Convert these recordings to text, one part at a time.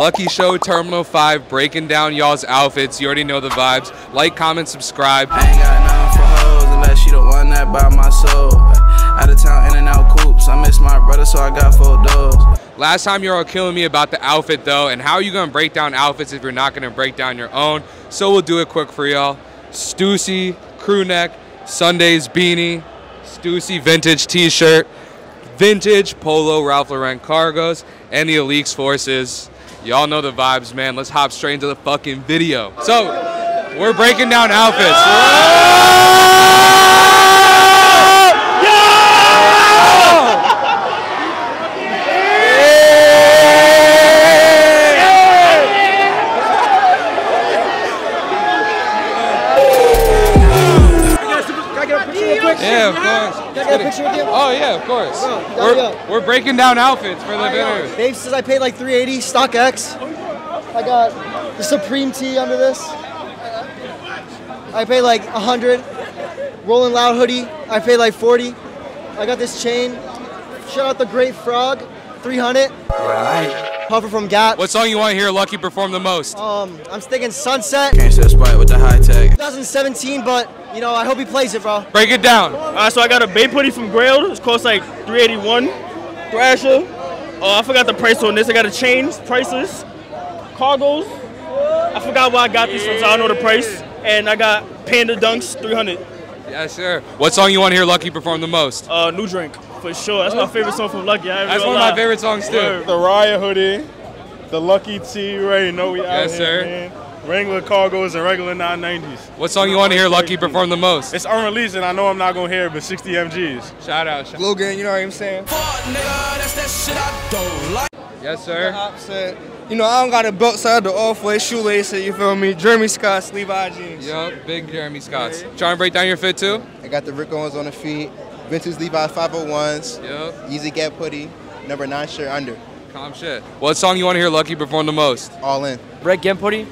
Lucki Show Terminal 5, breaking down y'all's outfits. You already know the vibes. Like, comment, subscribe. I ain't got nothing for hoes unless she the one that buy my soul. Out of town, in and out coops. I miss my brother, so I got four. Last time you all killing me about the outfit though, and how are you gonna break down outfits if you're not gonna break down your own? So we'll do it quick for y'all. Stussy crew neck, Sundays beanie, Stussy vintage t-shirt, vintage polo Ralph Lauren cargos, and the Elite Forces. Y'all know the vibes, man. Let's hop straight into the fucking video. So, we're breaking down outfits. We're, we're breaking down outfits for the dinner. Dave says I paid like 380 StockX. I got the Supreme tee under this. I paid like 100. Rolling Loud hoodie. I paid like 40. I got this chain. Shout out the Great Frog. 300. Right. Puffer from Gap. What song you want to hear Lucki perform the most? Um, I'm sticking Sunset. Can't set spot with the high tech. 2017, but you know I hope he plays it, bro. Break it down. Alright, so I got a Bape hoodie from Grail. It's cost like 381. Thrasher. Oh, I forgot the price on this. I got a chain, priceless. Cargos. I forgot where I got these from, so I don't know the price. And I got Panda Dunks 300. Yeah, sure. What song you want to hear Lucki perform the most? Uh, new drink for sure. That's my favorite song from Lucki. I That's one of my favorite songs too. The Raya hoodie, the Lucki T, you already know we out Yes, here, sir. man. Wrangler cargos and regular 990s. What song you want to hear Lucki perform the most? It's unreleased and I know I'm not gonna hear it, but 60 MGs. Shout out. shout- Logan, you know what I'm saying? Yes, sir. Opposite. You know, I don't got a belt side, the off white shoelace, you feel me? Jeremy Scott's Levi jeans. Yup, big Jeremy Scotts. Trying to break down your fit too? I got the Rick Owens on the feet, vintage Levi 501s, Yup. Yeezy Gap hoodie, number nine shirt under, Calm shit. What song you want to hear Lucky perform the most? all in. Red Gimp hoodie.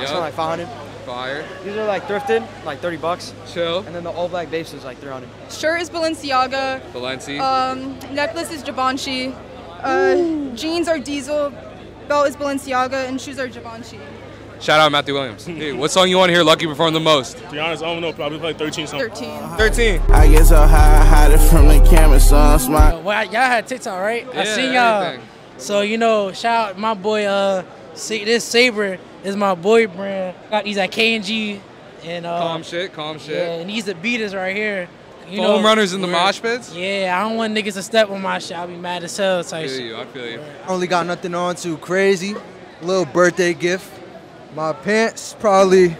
It's Yup. like 500. Fire. These are like thrifted, like 30 bucks. Chill. And then the all black base is like 300. Shirt is Balenciaga. Valencia. Um, necklace is Givenchy. Uh, jeans are Diesel. Belt is Balenciaga, and shoes are Givenchy. Shout out Matthew Williams. Hey, what song you want to hear Lucki perform the most? To be honest, I don't know. Probably like 13 something. 13. 13. I get so high, I hide it from the camera, so I'm smart. Well, y'all had TikTok, right? I Yeah, seen y'all. everything. So you know, shout out my boy. Uh, see this Saber is my boy brand. Got these at K and G, and uh, Calm shit, calm yeah, shit. and these Adidas right here. You Foam runners in the mosh pits? Yeah, I don't want niggas to step on my shit. I'll be mad as hell I feel shit. you, I feel you. Only got nothing on too crazy. Little birthday gift. My pants, probably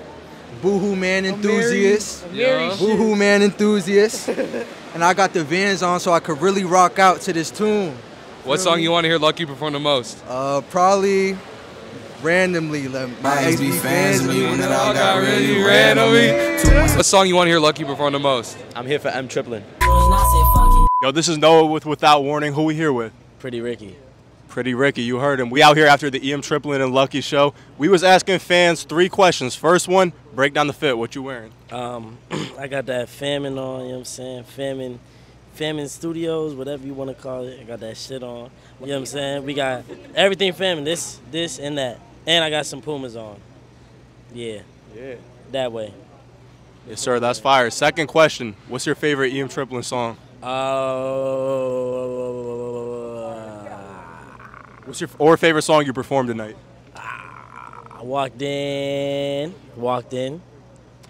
Boohoo Man enthusiast. Yeah. Boohoo Man enthusiast. and I got the Vans on so I could really rock out to this tune. What song you want to hear Lucki perform the most? Uh, probably randomly. Like, my My ex ex be be fans of me when it all got really really ran ran on on me. me. Two months What song you want to hear Lucki perform the most? I'm here for Eem Triplin. Yo, this is Noah with Without Warning. Who we here with? Pretty Ricky. Pretty Ricky, you heard him. We out here after the Eem Triplin and Lucki show. We was asking fans three questions. First one, break down the fit. What you wearing? Um, I got that famine on, you know what I'm saying? Famine, famine studios, whatever you want to call it. I got that shit on. You know what I'm saying? We got everything famine, this, this, and that. And I got some Pumas on. Yeah, Yeah. that way. Yes, sir. That's fire. Second question, what's your favorite Eem Triplin song? Uh, What's your or favorite song you performed tonight? I walked in, walked in.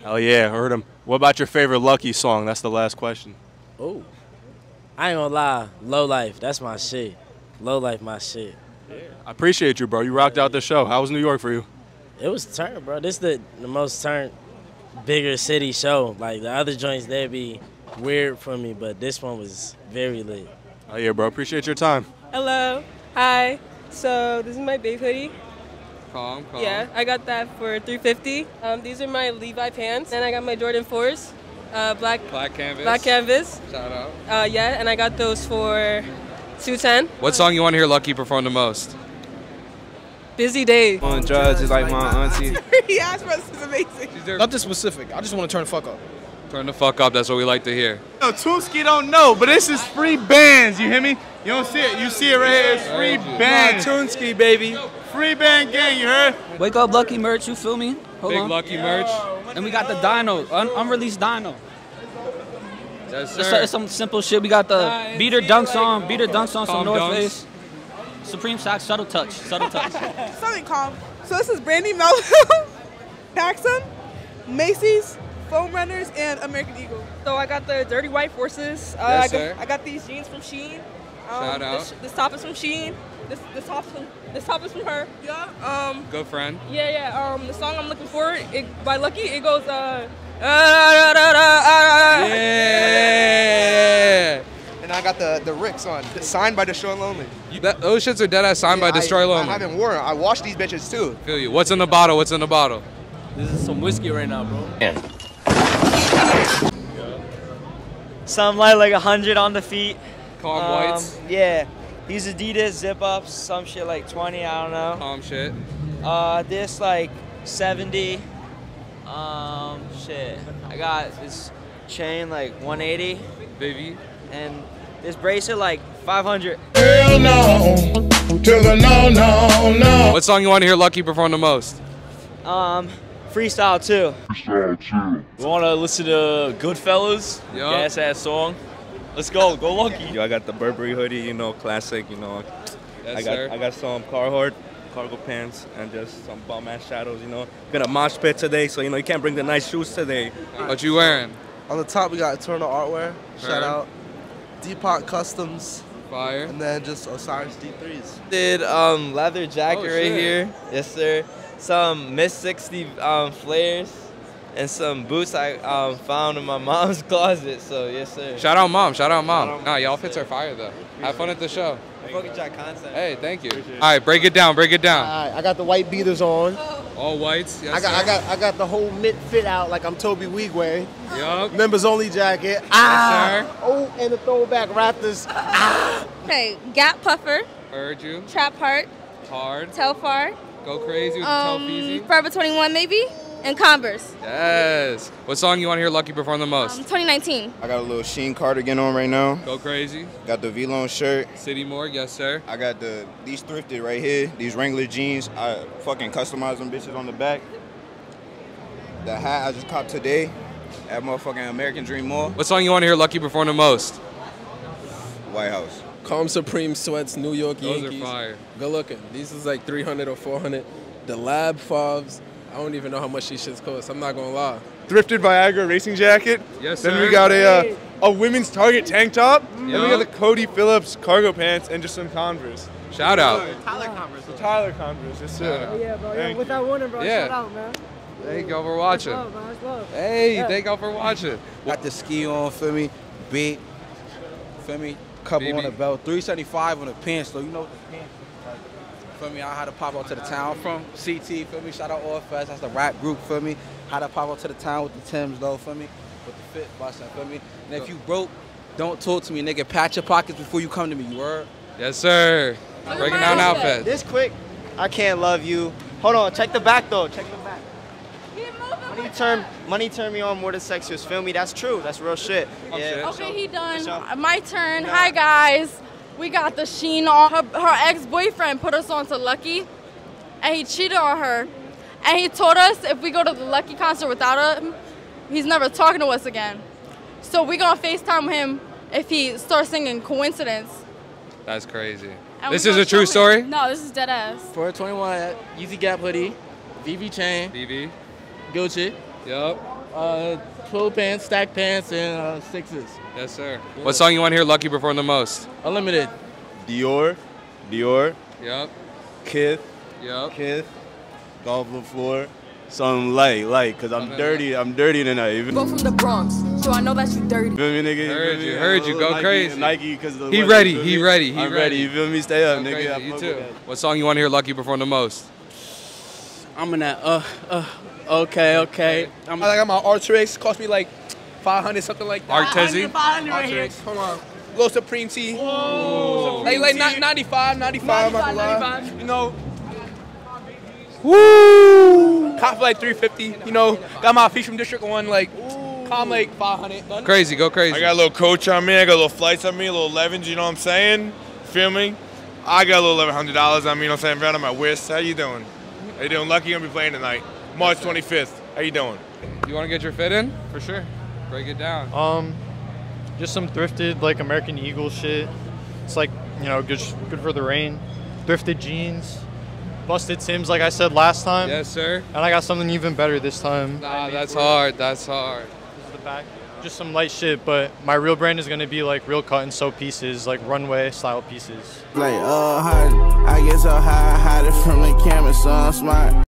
Hell yeah, heard him. What about your favorite Lucki song? That's the last question. Oh, I ain't gonna lie, low life, that's my shit. Low life, my shit. I appreciate you, bro. You rocked out the show. How was New York for you? It was turned, bro. This the the most turned bigger city show. Like the other joints, they'd be weird for me, but this one was very lit. Oh yeah, bro. Appreciate your time. Hello. Hi. So this is my Bape hoodie. Calm, calm. Yeah, I got that for 350. Um, these are my Levi pants, and I got my Jordan 4s, uh, black Black canvas. black canvas. Shout out. Uh, yeah, and I got those for 210. What song you want to hear Lucki perform the most? Busy day. On drugs is like my auntie. he asked for this is amazing. Nothing specific. I just want to turn the fuck up. Turn the fuck up. That's what we like to hear. No, Toomski don't know, but this is free bands. You hear me? You don't see it. You see it right here. It's free bands. Toonski, baby. free band gang, you heard? Wake up, Lucki merch. You feel me? Hold Big on. Lucki merch. And we got the Dino, un- unreleased Dino. Yes, It's, sir. it's some simple shit. We got the beater dunks on, beater dunks on some North dunks. Face. Supreme socks, subtle touch, subtle touch. Something calm. So this is Brandy Melville, PacSun, Macy's, Foam Runners, and American Eagle. So I got the Dirty White Forces. Uh, Yes, I, got, sir. I got these jeans from Shein. Um, Shout out. This, this top is from Shein. This this top is from this top is from her. Yeah. Um. Good friend. Yeah, yeah. Um. The song I'm looking for it, by Lucki. It goes uh. uh, the the Ricks on, signed by Destroy Lonely. You, that, those shits are dead ass signed by Yeah, I- Destroy I, Lonely. haven't worn it. I washed these bitches too. Feel you. What's in the bottle? What's in the bottle? This is some whiskey right now, bro. Yeah. Some light like 100 on the feet. Calm Um, whites. Yeah. These Adidas zip ups, some shit like 20, I don't know. Calm shit. Uh, this like 70. Um, shit. I got this chain like 180. Baby. And this bracelet like 500. Hell no, to the no, no, no. What song you want to hear Lucki perform the most? Um, freestyle too. We want to listen to Goodfellas, Yup. gas ass song. Let's go, go Lucki. Yo, I got the Burberry hoodie, you know, classic, you know. Yes, I got sir. I got some Carhartt cargo pants and just some bum ass shadows, you know. Gonna mosh pit today, so you know you can't bring the nice shoes today. What you wearing? On the top, we got Eternal Artwear. Shout Heard. out. Depot Customs. Fire. And then just Osiris D3s. Did um leather jacket Oh, right here. Yes, sir. Some Miss 60 um flares and some boots I um found in my mom's closet. So yes, sir. Shout out mom. Shout out mom. Shout out Nah, y'all fits are fire though. Have fun at the show. I fucking Jack concept. Hey, thank you. All right, break it down. Break it down. Alright, I got the white beaters on. All whites. Yes, I got, sir. I got, I got the whole mid fit out like I'm Toby Wigway. Yup. Members only jacket. Ah. Oh, and the throwback Raptors. Ah. Okay, Gap Puffer, Heard you. Trap Heart, Hard. Telfar, Go crazy with the um, Telfeezy. Forever 21 maybe, and Converse. Yes. What song you want to hear Lucki perform the most? Um, 2019. I got a little Shein cardigan on right now. Go crazy. Got the V-Lone shirt. City Morgue. Yes, sir. I got the these thrifted right here. These Wrangler jeans. I fucking customized them bitches on the back. The hat I just copped today at motherfucking American Dream Mall. What song you want to hear Lucki perform the most? White House. Calm Supreme sweats, New York Those are Yankees. fire. Good looking. These is like 300 or 400. The Lab Fobs. I don't even know how much these shits cost. I'm not gonna lie. Thrifted Viagra racing jacket. Yes, sir. Then we got a uh, a women's Target tank top. Then we got the Cody Phillips cargo pants and just some Converse. Shout out. Tyler Converse. The Tyler Converse. Yes, sir. Shout. Yeah, bro. Yeah, Thank with that winning, bro. Yeah. Shout out, man. Thank y'all for watching. Love, man. That's love. Hey, Yeah. thank y'all for watching. Got the ski on, feel me? Beat, feel me? Couple on the belt, 375 on the pants, so You know what the pants is like. Feel me? I had to pop out to the town from CT, feel me? Shout out All Fest, that's the rap group, feel me? Had to pop out to the town with the Tims, though, feel me? With the fit busting, feel me? And if you broke, don't talk to me, nigga. Pat your pockets before you come to me, you heard? Yes, sir. Breaking down outfits. This quick, I can't love you. Hold on, check the back though. Check the back. Money turn, money turn me on more than sexiest. Feel me? That's true. That's real shit. Yeah. Okay, he done. My turn. Hi guys. We got the Shein on. Her, her ex-boyfriend put us on to Lucki, and he cheated on her. And he told us if we go to the Lucki concert without him, he's never talking to us again. So we're gonna FaceTime him if he starts singing "Coincidence." That's crazy. And This is a true show story. him- No, this is dead ass. 421 Yeezy Gap hoodie, VV chain, BB, Gucci. Yup. Uh, 12 pants, stack pants, and uh, sixes. Yes, sir. What song you want to hear Lucki perform the most? Unlimited. Dior, Dior, Yup. Kith, Yup. Kith, golf floor. Something light, light, cause I'm dirty. I'm dirty tonight. You Go from the Bronx, so I know that you dirty. feel me, nigga? You Heard you, me? heard you. Go Nike, crazy. Nike, cause the He weather, ready, he me? ready, he I'm ready. You feel me? Stay up, Go nigga. crazy. You too. What song you want to hear Lucki perform the most? I'm in that, uh, uh, okay, okay. I'm, I got my Arcteryx. Cost me like 500, something like that. Artezi? 500 right here. Hold on. Little Supreme T. Like, like ni- 95, 95, I'm not gonna lie. You know. Woo! Cop for like 350. You know, got my feet from District 1, like, calm like 500. Crazy, go crazy. I got a little coach on me. I got a little flights on me, a little 11s. You know what I'm saying? Feel me? I got a little over hundred dollars. I mean, you know what I'm saying, right on my wrist. How you doing? How you doing? Lucki gonna be playing tonight, March 25th. How you doing? You want to get your fit in? For sure. Break it down. Um, just some thrifted like American Eagle shit. It's like you know good good for the rain. Thrifted jeans, busted Sims, like I said last time. Yes, sir. And I got something even better this time. Nah, that's hard. That's hard. This is the back. Just some light shit, but my real brand is gonna be like real cut and sew pieces, like runway style pieces. Like, uh, hide, I get so high, hide it from the camera, so I'm smart.